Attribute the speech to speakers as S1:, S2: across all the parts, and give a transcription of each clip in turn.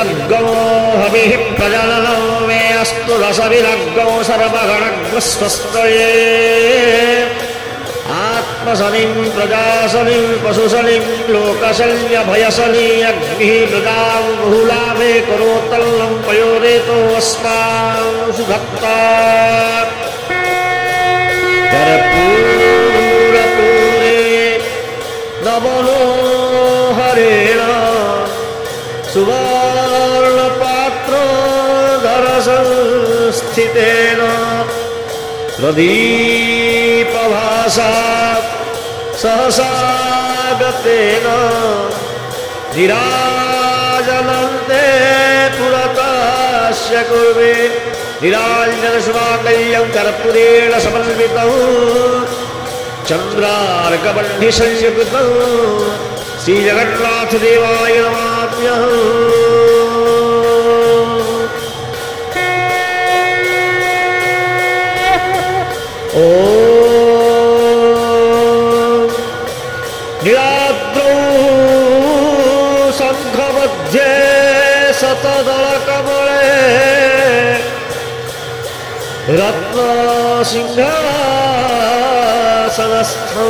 S1: विलग्गो हविः प्रजननो मे अस्तु रसविलग्गो सर्वगणग्रस्वस्तये आत्मशनिम् प्रजाशनिम् पशुशनिम् लोकशल्यभयशनि अग्निः मृगाम् बहुलाभे करोत्तल्लम् पयोरेतो अस्मान् सुभक्ता नमनो हरेण। सुवर्णपात्रो धरसंस्थितेन प्रदीपभासा सहसा गतेन निराजनन्ते पुरतास्य कुर्वे निराजनस्वाकल्यम् कर्पूरेण समन्वितौ चन्द्रार्कबन्धिसंयुक्तौ श्रीजगन्नाथदेवाय नमाम्यः निराद्रौ शङ्खमध्ये शतदलकमले रत्नसिंहासनस्थौ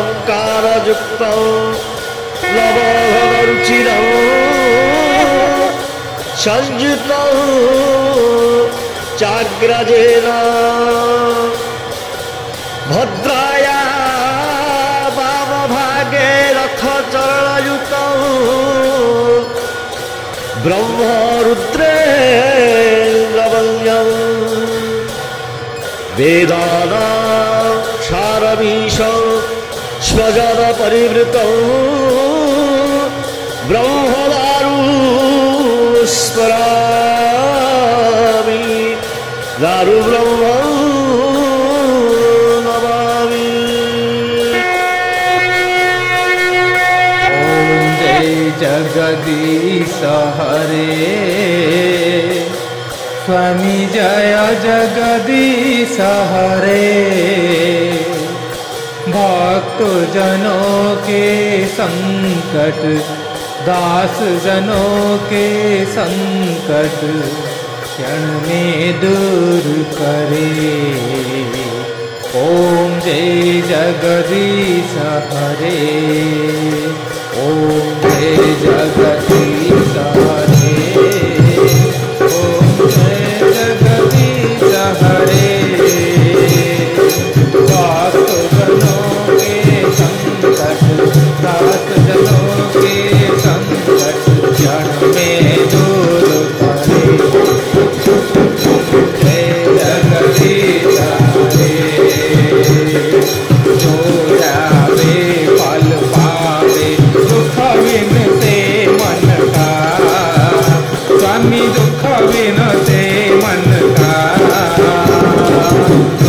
S1: सर्वालङ्कारयुक्तौ नवघनरुचिरौ संयुतौ चाग्रजेन ভদ্রায়া বাম ভাগে রথ চরণযুত ব্রহ্মরুদ্রে লবঙ্গম বেদান সারমীশ
S2: স্বজন পরিবৃত। ব্রহ্মদারু স্মরামি। দারু ব্রহ্ম जगदीश हरे। स्वामी जय जगदीश हरे। भक्त जनों के संकट दास जनों के संकट, क्षण में दूर करे। ॐ जय जगदीश हरे। ओम जय जगदीश Santo.